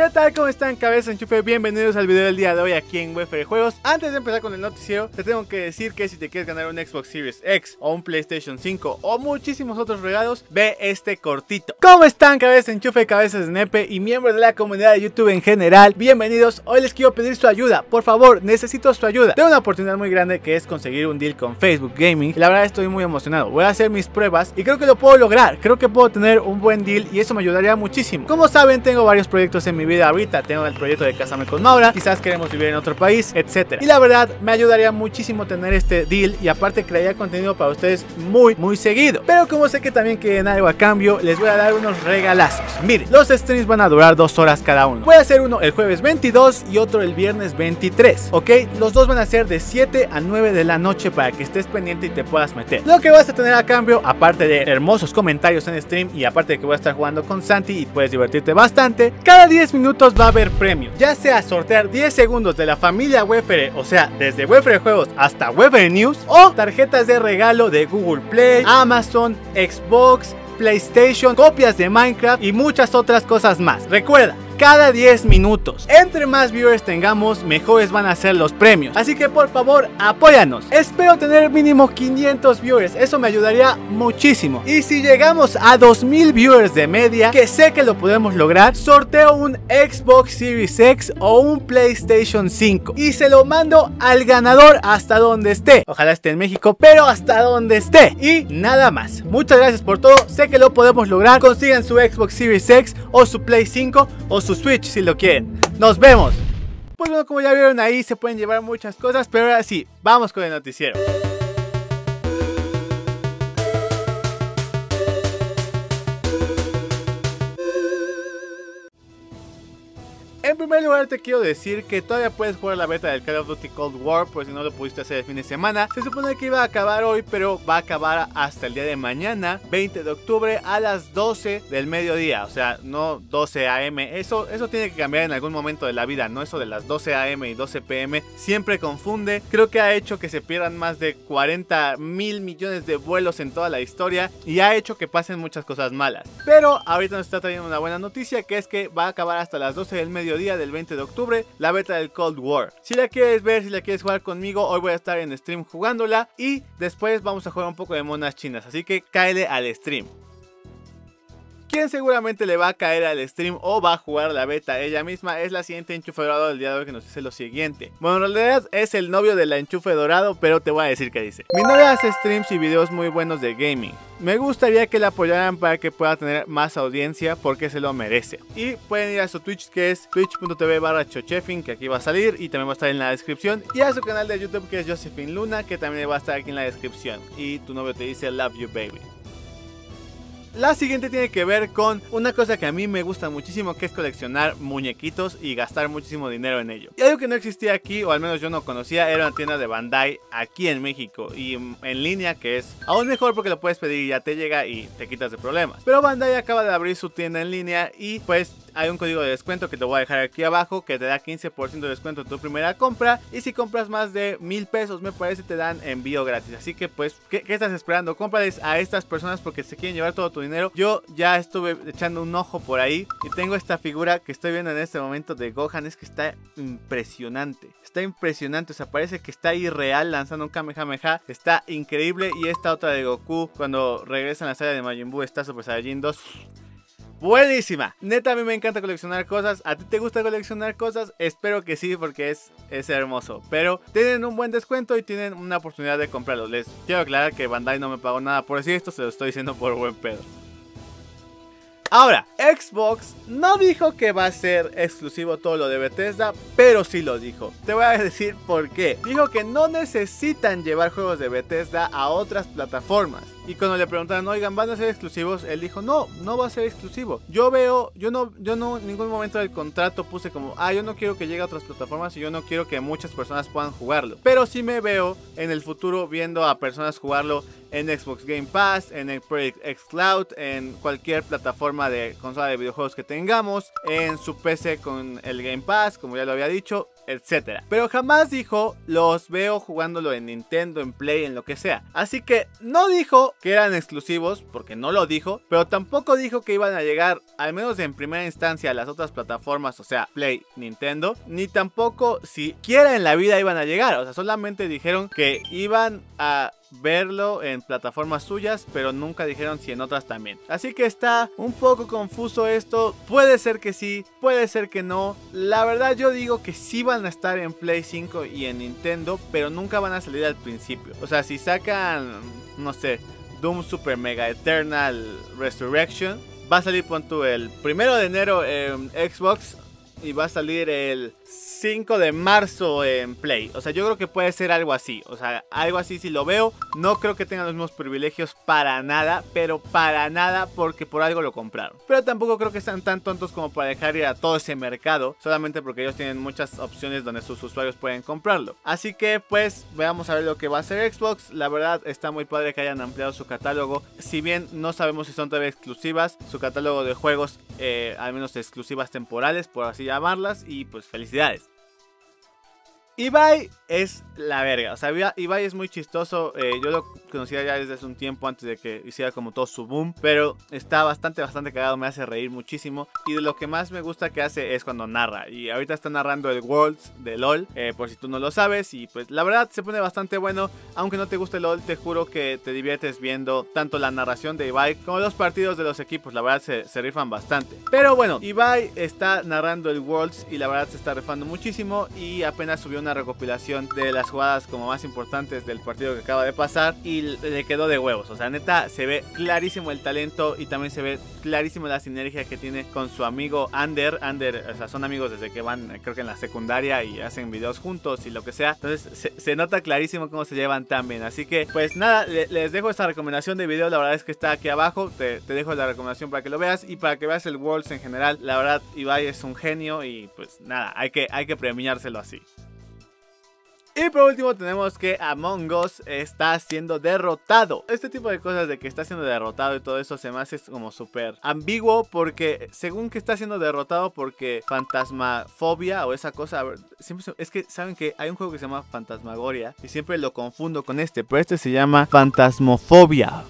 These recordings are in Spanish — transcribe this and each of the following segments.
¿Qué tal? ¿Cómo están? Cabeza Enchufe, bienvenidos al video del día de hoy aquí en WFR Juegos. Antes de empezar con el noticiero, te tengo que decir que si te quieres ganar un Xbox Series X o un PlayStation 5 o muchísimos otros regalos, ve este cortito. ¿Cómo están? Cabeza Enchufe, cabezas de nepe y miembros de la comunidad de YouTube en general, bienvenidos. Hoy les quiero pedir su ayuda, por favor, necesito su ayuda. Tengo una oportunidad muy grande que es conseguir un deal con Facebook Gaming. La verdad estoy muy emocionado. Voy a hacer mis pruebas y creo que lo puedo lograr. Creo que puedo tener un buen deal y eso me ayudaría muchísimo. Como saben, tengo varios proyectos en mi vida ahorita. Tengo el proyecto de Casarme con Maura, quizás queremos vivir en otro país, etc. Y la verdad, me ayudaría muchísimo tener este deal y aparte crearía contenido para ustedes muy, muy seguido. Pero como sé que también quieren algo a cambio, les voy a dar unos regalazos. Miren, los streams van a durar dos horas cada uno. Voy a hacer uno el jueves 22 y otro el viernes 23, ¿ok? Los dos van a ser de 7 a 9 de la noche para que estés pendiente y te puedas meter. Lo que vas a tener a cambio, aparte de hermosos comentarios en stream y aparte de que voy a estar jugando con Santi y puedes divertirte bastante, cada 10 minutos va a haber premios, ya sea sortear 10 segundos de la familia Wefere, o sea, desde Wefere Juegos hasta Wefere News, o tarjetas de regalo de Google Play, Amazon, Xbox, PlayStation, copias de Minecraft y muchas otras cosas más. Recuerda, cada 10 minutos. Entre más viewers tengamos, mejores van a ser los premios. Así que por favor, apóyanos. Espero tener mínimo 500 viewers, eso me ayudaría muchísimo. Y si llegamos a 2000 viewers de media, que sé que lo podemos lograr, sorteo un Xbox Series X o un PlayStation 5 y se lo mando al ganador hasta donde esté. Ojalá esté en México, pero hasta donde esté. Y nada más. Muchas gracias por todo. Sé que lo podemos lograr. Consigan su Xbox Series X o su Play 5 o su Switch si lo quieren. Nos vemos. Pues bueno, como ya vieron ahí, se pueden llevar muchas cosas, pero ahora sí, vamos con el noticiero. Primer lugar te quiero decir que todavía puedes jugar la beta del Call of Duty Cold War por si no lo pudiste hacer el fin de semana. Se supone que iba a acabar hoy, pero va a acabar hasta el día de mañana, 20 de octubre a las 12 del mediodía. O sea, no 12 am. Eso, eso tiene que cambiar en algún momento de la vida, no eso de las 12 am y 12 pm. Siempre confunde. Creo que ha hecho que se pierdan más de 40 mil millones de vuelos en toda la historia y ha hecho que pasen muchas cosas malas. Pero ahorita nos está trayendo una buena noticia que es que va a acabar hasta las 12 del mediodía día del 20 de octubre la beta del Cold War. Si la quieres ver, si la quieres jugar conmigo, hoy voy a estar en stream jugándola y después vamos a jugar un poco de monas chinas, así que cáele al stream. Quien seguramente le va a caer al stream o va a jugar la beta ella misma es la siguiente enchufe dorado del día de hoy que nos dice lo siguiente. Bueno, en realidad es el novio de la enchufe dorado, pero te voy a decir qué dice. Mi novia hace streams y videos muy buenos de gaming. Me gustaría que la apoyaran para que pueda tener más audiencia porque se lo merece. Y pueden ir a su Twitch que es twitch.tv barra chochefin que aquí va a salir y también va a estar en la descripción. Y a su canal de YouTube que es Josephine Luna que también va a estar aquí en la descripción. Y tu novio te dice love you baby. La siguiente tiene que ver con una cosa que a mí me gusta muchísimo, que es coleccionar muñequitos y gastar muchísimo dinero en ello. Y algo que no existía aquí, o al menos yo no conocía, era una tienda de Bandai aquí en México y en línea, que es aún mejor porque lo puedes pedir y ya te llega y te quitas de problemas. Pero Bandai acaba de abrir su tienda en línea y pues hay un código de descuento que te voy a dejar aquí abajo que te da 15% de descuento en tu primera compra. Y si compras más de mil pesos me parece te dan envío gratis. Así que pues ¿qué, estás esperando? cómprales a estas personas porque se quieren llevar todo tu dinero. Yo ya estuve echando un ojo por ahí y tengo esta figura que estoy viendo en este momento de Gohan. Es que está impresionante. Está impresionante. O sea parece que está irreal lanzando un Kamehameha. Está increíble. Y esta otra de Goku cuando regresa en la saga de Majin Buu está Super Saiyajin 2 buenísima. Neta, a mí me encanta coleccionar cosas. ¿A ti te gusta coleccionar cosas? Espero que sí, porque es, es hermoso. Pero tienen un buen descuento y tienen una oportunidad de comprarlo. Les quiero aclarar que Bandai no me pagó nada por decir esto, se lo estoy diciendo por buen pedo. Ahora, Xbox no dijo que va a ser exclusivo todo lo de Bethesda, pero sí lo dijo. Te voy a decir por qué. Dijo que no necesitan llevar juegos de Bethesda a otras plataformas. Y cuando le preguntaron, oigan, ¿van a ser exclusivos? Él dijo, no, no va a ser exclusivo. Yo veo, yo no, yo no, en ningún momento del contrato puse como, ah, yo no quiero que llegue a otras plataformas y yo no quiero que muchas personas puedan jugarlo. Pero sí me veo en el futuro viendo a personas jugarlo en Xbox Game Pass, en el Project X Cloud, en cualquier plataforma de consola de videojuegos que tengamos, en su PC con el Game Pass, como ya lo había dicho, etc. Pero jamás dijo los veo jugándolo en Nintendo, en Play, en lo que sea. Así que no dijo que eran exclusivos, porque no lo dijo, pero tampoco dijo que iban a llegar, al menos en primera instancia, a las otras plataformas, o sea, Play, Nintendo, ni tampoco siquiera en la vida iban a llegar, o sea, solamente dijeron que iban a verlo en plataformas suyas, pero nunca dijeron si en otras también. Así que está un poco confuso esto. Puede ser que sí, puede ser que no. La verdad yo digo que sí van a estar en Play 5 y en Nintendo, pero nunca van a salir al principio. O sea, si sacan, no sé, Doom Super Mega Eternal Resurrection, va a salir pronto el primero de enero en Xbox y va a salir el 5 de marzo en Play. O sea, yo creo que puede ser algo así. O sea, algo así si lo veo. No creo que tengan los mismos privilegios para nada. Pero para nada porque por algo lo compraron. Pero tampoco creo que sean tan tontos como para dejar ir a todo ese mercado. Solamente porque ellos tienen muchas opciones donde sus usuarios pueden comprarlo. Así que pues veamos a ver lo que va a hacer Xbox. La verdad está muy padre que hayan ampliado su catálogo. Si bien no sabemos si son todavía exclusivas. Su catálogo de juegos, eh, al menos exclusivas temporales, por así llamarlas. Y pues felicidades. Felicidades. Ibai es la verga. O sea, Ibai es muy chistoso. Eh, yo lo conocía ya desde hace un tiempo antes de que hiciera como todo su boom. Pero está bastante, bastante cagado. Me hace reír muchísimo. Y de lo que más me gusta que hace es cuando narra. Y ahorita está narrando el Worlds de LOL. Eh, por si tú no lo sabes. Y pues la verdad se pone bastante bueno. Aunque no te guste LOL, te juro que te diviertes viendo tanto la narración de Ibai como los partidos de los equipos. La verdad se, se rifan bastante. Pero bueno, Ibai está narrando el Worlds. Y la verdad se está rifando muchísimo. Y apenas subió una recopilación de las jugadas como más importantes del partido que acaba de pasar y le quedó de huevos. O sea, neta, se ve clarísimo el talento y también se ve clarísimo la sinergia que tiene con su amigo Ander. Ander, o sea, son amigos desde que van, creo que en la secundaria y hacen videos juntos y lo que sea. Entonces, se, nota clarísimo cómo se llevan tan bien. Así que, pues nada, les dejo esta recomendación de video. La verdad es que está aquí abajo. Te, te dejo la recomendación para que lo veas y para que veas el Worlds en general. La verdad, Ibai es un genio y pues nada, hay que, hay que premiárselo así. Y por último tenemos que Among Us está siendo derrotado. Este tipo de cosas de que está siendo derrotado y todo eso se me hace como súper ambiguo porque según que está siendo derrotado porque fantasmafobia o esa cosa, siempre es que saben que hay un juego que se llama Fantasmagoria y siempre lo confundo con este, pero este se llama Fantasmofobia,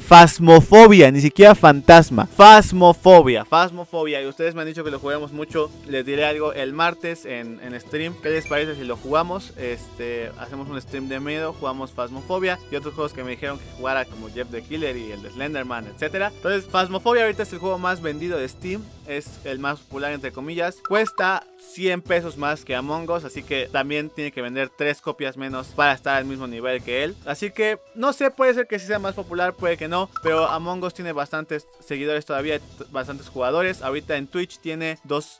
Fasmofobia, ni siquiera fantasma, Fasmofobia, Fasmofobia y ustedes me han dicho que lo juguemos mucho, les diré algo el martes en, en stream, ¿qué les parece si lo jugamos? Este, hacemos un stream de miedo, jugamos Phasmophobia y otros juegos que me dijeron que jugara como Jeff the Killer y el de Slenderman, etc. Entonces, Phasmophobia ahorita es el juego más vendido de Steam, es el más popular entre comillas. Cuesta 100 pesos más que Among Us, así que también tiene que vender 3 copias menos para estar al mismo nivel que él. Así que no sé, puede ser que sí sea más popular, puede que no, pero Among Us tiene bastantes seguidores todavía, bastantes jugadores. Ahorita en Twitch tiene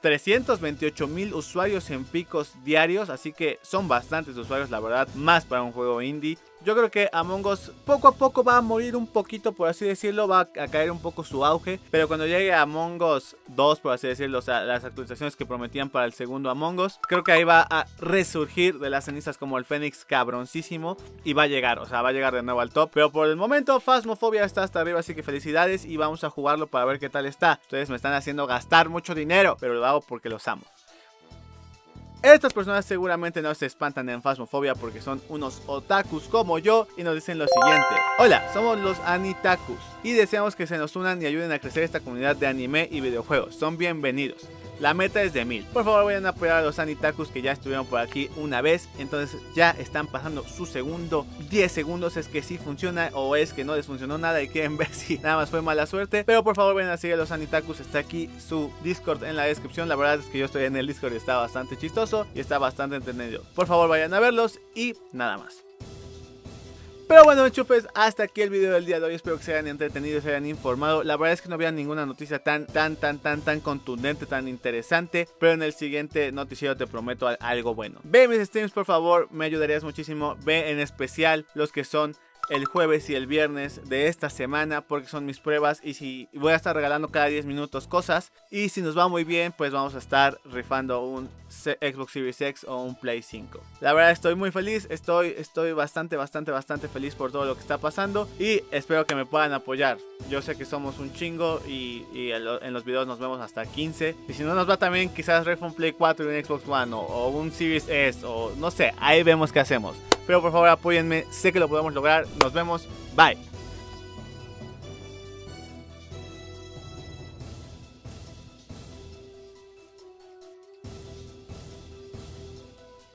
328 mil usuarios en picos diarios, así que son bastantes usuarios, la verdad, más para un juego indie. Yo creo que Among Us poco a poco va a morir un poquito, por así decirlo, va a caer un poco su auge. Pero cuando llegue Among Us 2, por así decirlo, o sea, las actualizaciones que prometían para el segundo Among Us, creo que ahí va a resurgir de las cenizas como el Fénix cabroncísimo y va a llegar, o sea, va a llegar de nuevo al top. Pero por el momento, Phasmophobia está hasta arriba, así que felicidades y vamos a jugarlo para ver qué tal está. Ustedes me están haciendo gastar mucho dinero, pero lo hago porque los amo. Estas personas seguramente no se espantan en Phasmophobia porque son unos otakus como yo y nos dicen lo siguiente. Hola, somos los Anitakus y deseamos que se nos unan y ayuden a crecer esta comunidad de anime y videojuegos. Son bienvenidos. La meta es de 1000. Por favor vayan a apoyar a los Anitakus que ya estuvieron por aquí una vez. Entonces ya están pasando su segundo 10 segundos. Es que si funciona o es que no les funcionó nada y quieren ver si nada más fue mala suerte. Pero por favor vayan a seguir a los Anitakus. Está aquí su Discord en la descripción. La verdad es que yo estoy en el Discord y está bastante chistoso y está bastante entendido. Por favor vayan a verlos y nada más. Pero bueno, chupes, hasta aquí el video del día de hoy. Espero que se hayan entretenido, se hayan informado. La verdad es que no había ninguna noticia tan, tan, tan, tan, tan contundente, tan interesante. Pero en el siguiente noticiero te prometo algo bueno. Ve mis streams, por favor, me ayudarías muchísimo. Ve en especial los que son el jueves y el viernes de esta semana porque son mis pruebas y si voy a estar regalando cada 10 minutos cosas y si nos va muy bien pues vamos a estar rifando un Xbox Series X o un Play 5. La verdad estoy muy feliz, estoy, estoy bastante, bastante, bastante feliz por todo lo que está pasando y espero que me puedan apoyar. Yo sé que somos un chingo y, en los videos nos vemos hasta 15. Y si no nos va también quizás Refund Play 4 y un Xbox One o un Series S o no sé, ahí vemos qué hacemos. Pero por favor apóyenme, sé que lo podemos lograr. Nos vemos, bye.